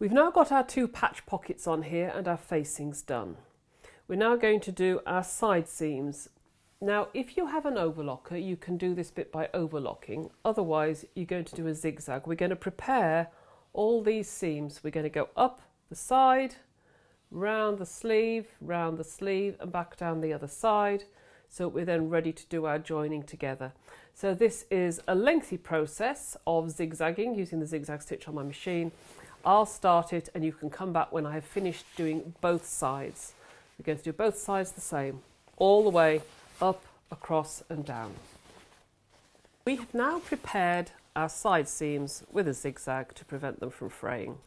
We've now got our two patch pockets on here and our facings done. We're now going to do our side seams. Now, if you have an overlocker, you can do this bit by overlocking. Otherwise, you're going to do a zigzag. We're going to prepare all these seams. We're going to go up the side, round the sleeve, round the sleeve and back down the other side. So we're then ready to do our joining together. So this is a lengthy process of zigzagging using the zigzag stitch on my machine. I'll start it and you can come back when I have finished doing both sides. We're going to do both sides the same, all the way up, across and down. We have now prepared our side seams with a zigzag to prevent them from fraying.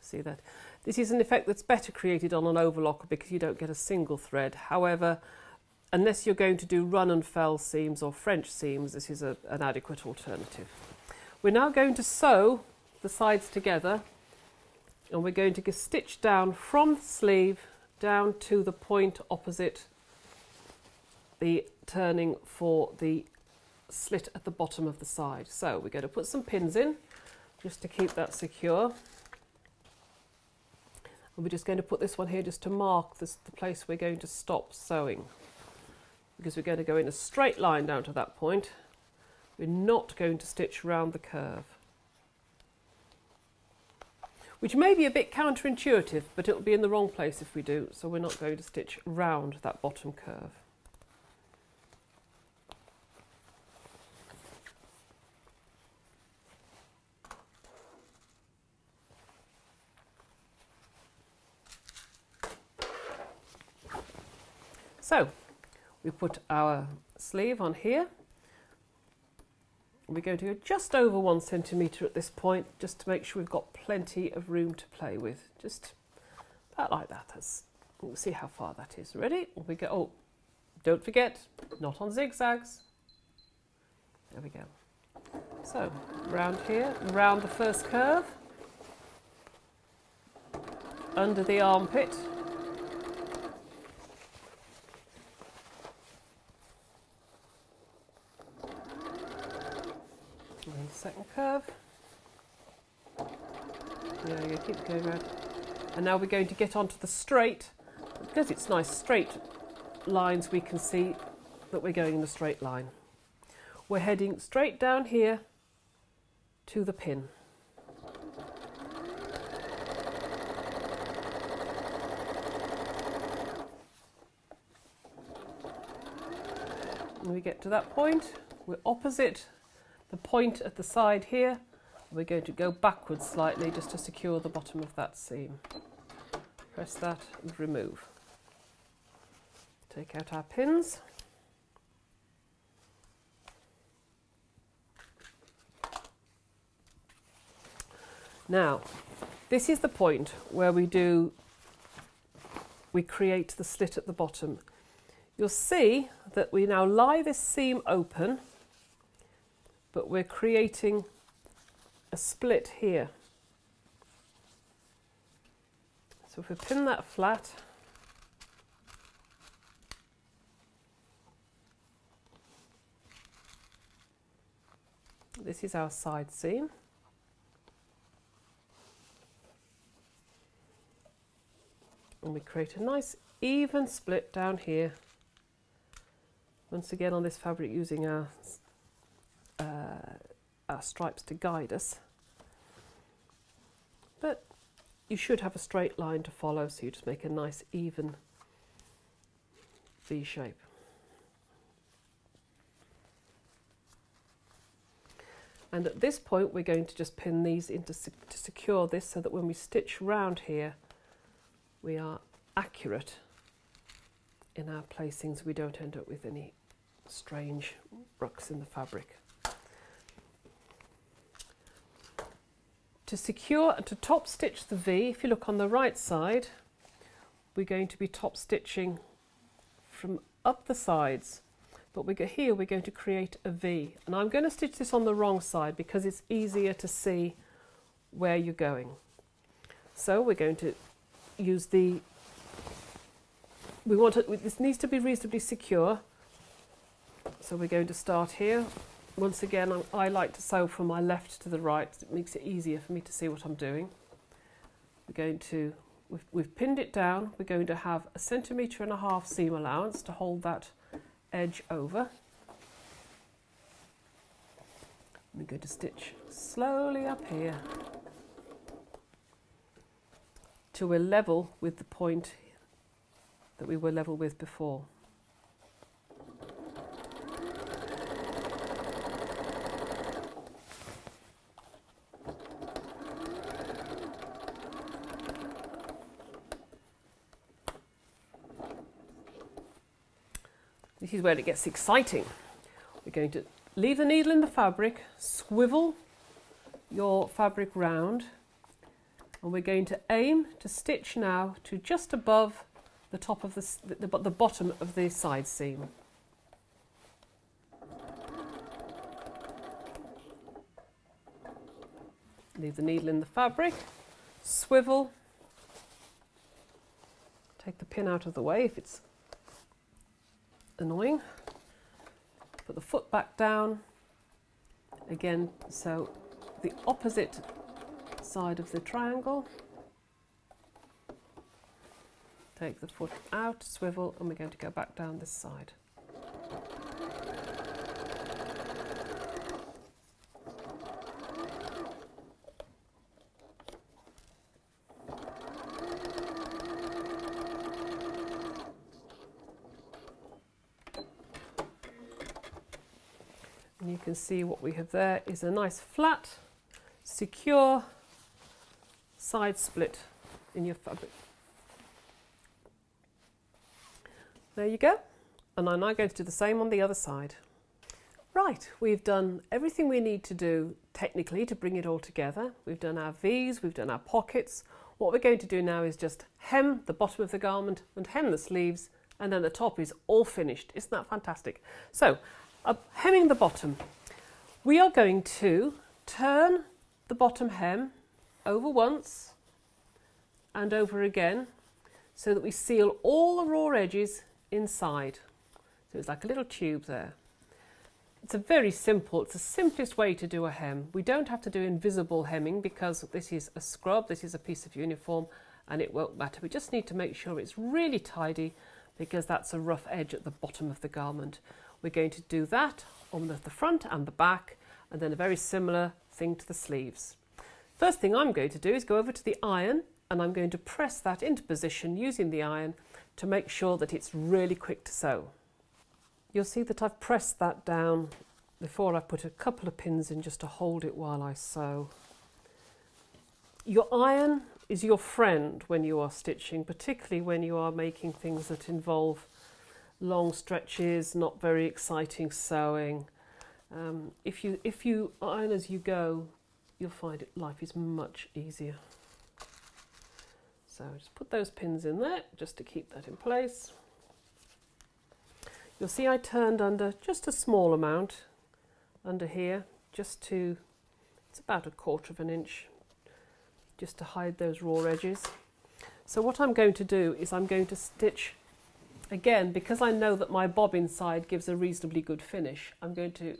See that? This is an effect that's better created on an overlocker because you don't get a single thread. However, unless you're going to do run and fell seams or French seams, this is a, an adequate alternative. We're now going to sew the sides together and we're going to stitch down from the sleeve down to the point opposite the turning for the slit at the bottom of the side. So we're going to put some pins in just to keep that secure. And we're just going to put this one here just to mark this, the place we're going to stop sewing because we're going to go in a straight line down to that point. We're not going to stitch round the curve which may be a bit counterintuitive, but it'll be in the wrong place if we do, so we're not going to stitch round that bottom curve. So we put our sleeve on here we're going to go just over one centimetre at this point, just to make sure we've got plenty of room to play with. Just about like that. That's, we'll see how far that is. Ready? We go. Oh, don't forget, not on zigzags. There we go. So, round here, round the first curve, under the armpit, second curve. Yeah, you keep going around. And now we're going to get onto the straight. Because it's nice straight lines, we can see that we're going in a straight line. We're heading straight down here to the pin. When we get to that point, we're opposite the point at the side here. We're going to go backwards slightly just to secure the bottom of that seam. Press that and remove. Take out our pins. Now, this is the point where we do, we create the slit at the bottom. You'll see that we now lie this seam open but we're creating a split here. So if we pin that flat, this is our side seam. And we create a nice even split down here. Once again on this fabric using our Uh, our stripes to guide us. But you should have a straight line to follow, so you just make a nice even V shape. And at this point we're going to just pin these into to secure this so that when we stitch round here we are accurate in our placings, we don't end up with any strange rucks in the fabric. To secure and to top stitch the V, if you look on the right side, we're going to be top stitching from up the sides. But we go here, we're going to create a V. And I'm going to stitch this on the wrong side because it's easier to see where you're going. So we're going to use the, we want it, this needs to be reasonably secure. So we're going to start here once again, I, I like to sew from my left to the right. It makes it easier for me to see what I'm doing. We're going to, we've, we've pinned it down. We're going to have a centimetre and a half seam allowance to hold that edge over. We're going to stitch slowly up here till we're level with the point that we were level with before. This is where it gets exciting. We're going to leave the needle in the fabric, swivel your fabric round, and we're going to aim to stitch now to just above the top of the, the, the bottom of the side seam. Leave the needle in the fabric, swivel, take the pin out of the way if it's annoying. Put the foot back down. Again, so the opposite side of the triangle. Take the foot out, swivel, and we're going to go back down this side. You can see what we have there is a nice flat, secure side split in your fabric. There you go. And I'm now going to do the same on the other side. Right, we've done everything we need to do technically to bring it all together. We've done our V's, we've done our pockets. What we're going to do now is just hem the bottom of the garment and hem the sleeves and then the top is all finished. Isn't that fantastic? So hemming the bottom, we are going to turn the bottom hem over once and over again so that we seal all the raw edges inside. So it's like a little tube there. It's a very simple, it's the simplest way to do a hem. We don't have to do invisible hemming because this is a scrub, this is a piece of uniform and it won't matter. We just need to make sure it's really tidy because that's a rough edge at the bottom of the garment. We're going to do that on the, the front and the back and then a very similar thing to the sleeves. First thing I'm going to do is go over to the iron and I'm going to press that into position using the iron to make sure that it's really quick to sew. You'll see that I've pressed that down before I put a couple of pins in just to hold it while I sew. Your iron is your friend when you are stitching, particularly when you are making things that involve long stretches, not very exciting sewing. Um, if you if you iron as you go, you'll find it, life is much easier. So just put those pins in there just to keep that in place. You'll see I turned under just a small amount under here, just to, it's about a quarter of an inch, just to hide those raw edges. So what I'm going to do is I'm going to stitch again, because I know that my bobbin side gives a reasonably good finish, I'm going to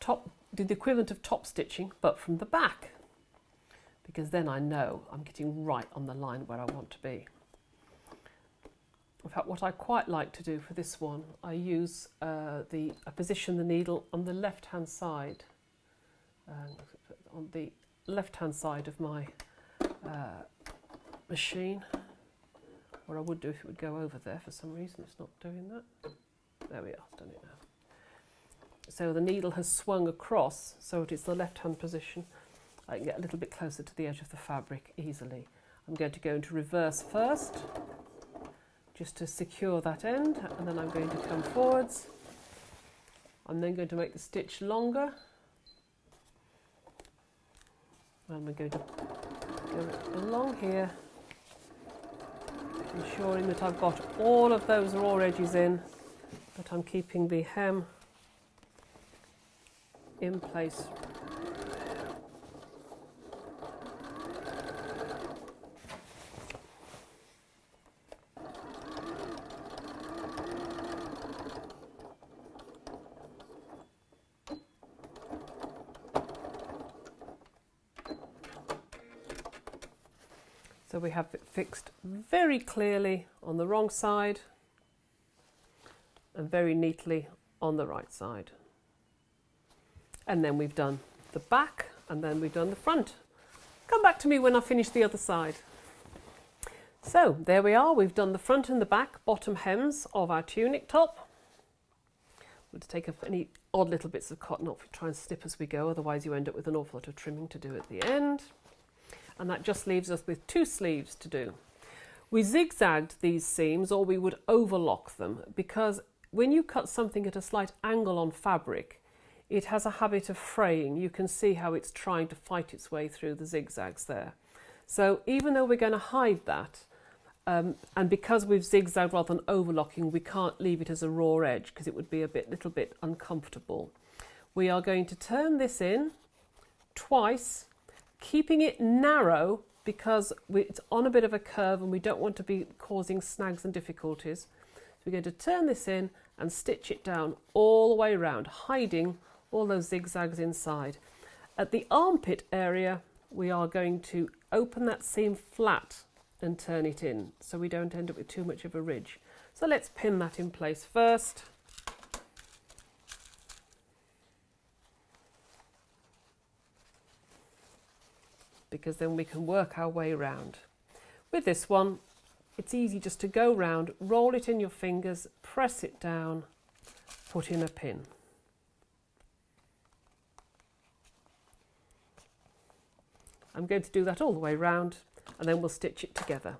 top do the equivalent of top stitching, but from the back, because then I know I'm getting right on the line where I want to be. In fact, what I quite like to do for this one, I use uh, the, I position the needle on the left-hand side, uh, on the left-hand side of my uh, machine, or I would do if it would go over there for some reason, it's not doing that. There we are, done it now. So the needle has swung across, so it is the left-hand position. I can get a little bit closer to the edge of the fabric easily. I'm going to go into reverse first, just to secure that end, and then I'm going to come forwards. I'm then going to make the stitch longer. And we're going to go along here, ensuring that I've got all of those raw edges in, but I'm keeping the hem in place. So we have it fixed very clearly on the wrong side and very neatly on the right side. And then we've done the back and then we've done the front. Come back to me when I finish the other side. So there we are, we've done the front and the back bottom hems of our tunic top. We'll take off any odd little bits of cotton off, try and snip as we go, otherwise you end up with an awful lot of trimming to do at the end. And that just leaves us with two sleeves to do. We zigzagged these seams or we would overlock them because when you cut something at a slight angle on fabric, it has a habit of fraying. You can see how it's trying to fight its way through the zigzags there. So even though we're going to hide that, um, and because we've zigzagged rather than overlocking, we can't leave it as a raw edge because it would be a bit, little bit uncomfortable. We are going to turn this in twice, keeping it narrow because it's on a bit of a curve and we don't want to be causing snags and difficulties. So we're going to turn this in and stitch it down all the way around, hiding all those zigzags inside. At the armpit area, we are going to open that seam flat and turn it in so we don't end up with too much of a ridge. So let's pin that in place first. Because then we can work our way around. With this one, it's easy just to go round, roll it in your fingers, press it down, put in a pin. I'm going to do that all the way round and then we'll stitch it together.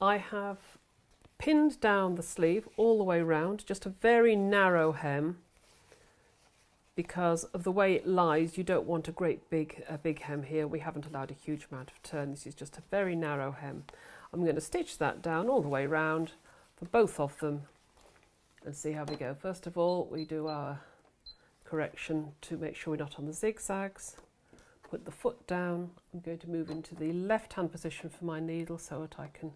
I have pinned down the sleeve all the way round, just a very narrow hem because of the way it lies you don't want a great big a big hem here. We haven't allowed a huge amount of turn. This is just a very narrow hem. I'm going to stitch that down all the way round for both of them and see how we go. First of all we do our correction to make sure we're not on the zigzags. Put the foot down. I'm going to move into the left hand position for my needle so that I can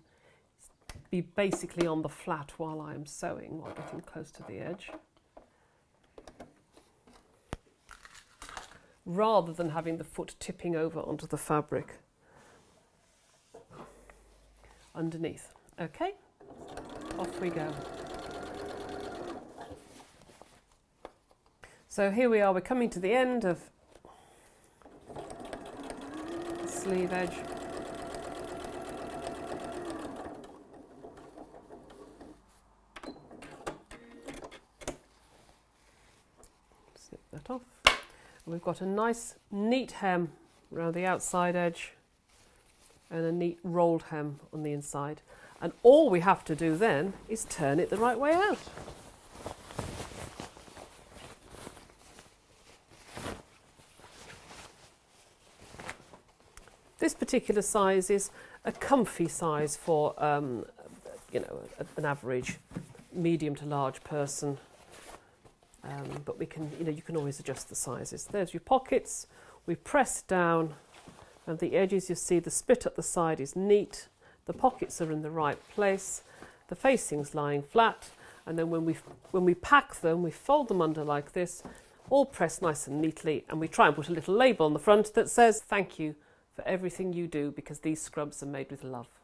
be basically on the flat while I'm sewing, while getting close to the edge. Rather than having the foot tipping over onto the fabric underneath. Okay, off we go. So here we are, we're coming to the end of sleeve edge. Snip that off. And we've got a nice neat hem around the outside edge and a neat rolled hem on the inside. And all we have to do then is turn it the right way out. This particular size is a comfy size for, um, you know, an average medium to large person. Um, but we can, you know, you can always adjust the sizes. There's your pockets. We press down and the edges, you see the split at the side is neat. The pockets are in the right place. The facing's lying flat. And then when we, when we pack them, we fold them under like this, all pressed nice and neatly. And we try and put a little label on the front that says, thank you for everything you do because these scrubs are made with love.